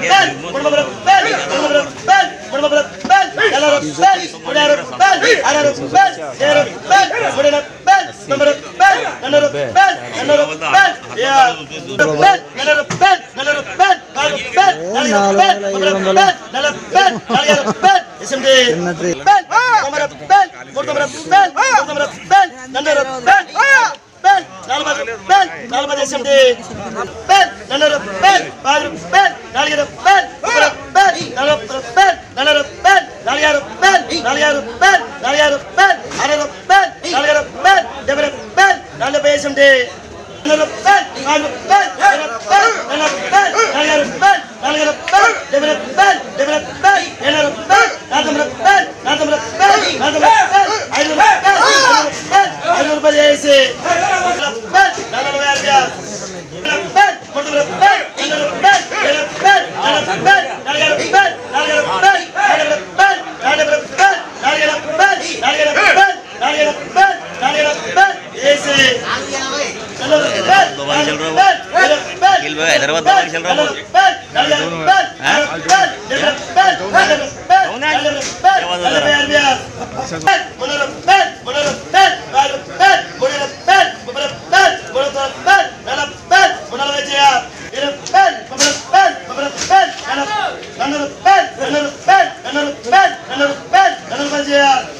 Gracias. రూపాయలు ఆరు రూపాయలు ఏడు రూపాయలు మూడు రూపాయలు తొంభై రూపాయలు నలభై రూపాయలు నలభై రూపాయలు రూపాయలు నలభై రూపాయలు నలభై రూపాయలు ఆరు రూపాయలు నాలుగు రూపాయలు ముప్పై రూపాయలు నలభై రూపాయలు నాలుగు రూపాయలు ఎస్ఎండి రూపాయలు తొంభై రూపాయలు మూడు తొంభై రూపాయలు మూడు తొంభై రూపాయలు నలభై రూపాయలు రూపాయలు నలభై రూపాయలు నలభై ఎస్ఎండి రూపాయలు నలభై రూపాయలు పది రూపాయలు నాలుగు చేస్తుంటే ఐదు రూపాయలు చేసి दबाई चल रहा है अखिल भाई हैदराबाद दबाई चल रहा है Yeah.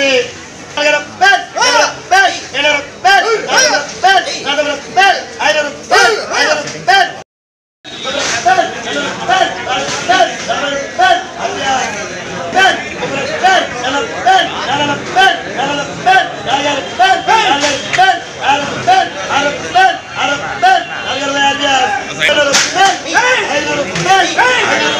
نفسي أنا ربان أنا ربان أنا ربان أنا ربان أنا ربان أنا ربان أنا ربان Hey!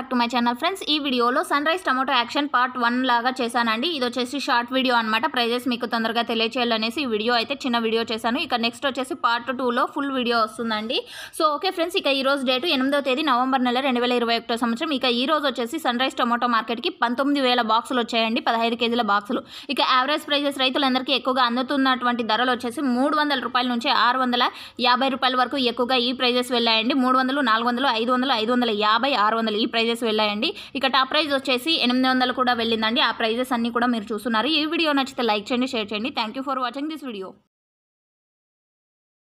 Back to my channel friends ఈ వీడియోలో sunrise tomato action part one లాగా చేశానండి. ఇది వచ్చేసి షార్ట్ వీడియో అనమాట ప్రైజెస్ మీకు తొందరగా తెలియచేయాలనేసి ఈ వీడియో అయితే చిన్న వీడియో చేశాను. ఇక నెక్స్ట్ వచ్చేసి పార్ట్ టూలో ఫుల్ వీడియో వస్తుందండి. సో ఓకే ఫ్రెండ్స్ ఇక ఈ రోజు డేటు ఎనిమిదో తేదీ నవంబర్ నెల రెండు వేల ఇరవై ఒకటో సంవత్సరం. ఇక ఈ రోజు వచ్చేసి సన్ రైజ్ టమాటో మార్కెట్కి పంతొమ్మిది వేల బాక్సులు వచ్చాయండి. పదహైదు కేజీల బాక్సులు ఇక యావరేజ్ ప్రైజెస్ రైతులందరికీ ఎక్కువగా అందుతున్నటువంటి ధరలు వచ్చేసి మూడు వందల రూపాయల నుంచి ఆరు వందల యాభై రూపాయల వరకు ఎక్కువగా ఈ ప్రైజెస్ వెళ్ళాయండి. మూడు వందలు నాలుగు వందలు ఐదు వందలు ఐదు వందల యాభై ఆరు వందలు ఈ ప్రైజెస్ వెళ్ళాయండి. ఇక టాప్ ప్రైజ్ వచ్చేసి ఎనిమిది వందలు కూడా వెళ్ళిందండి. ఆ ప్రైజెస్ అన్ని కూడా మీరు చూస్తున్నారు. ఈ వీడియో నచ్చితే లైక్ చేయండి షేర్ చేయండి. Thank you for watching this video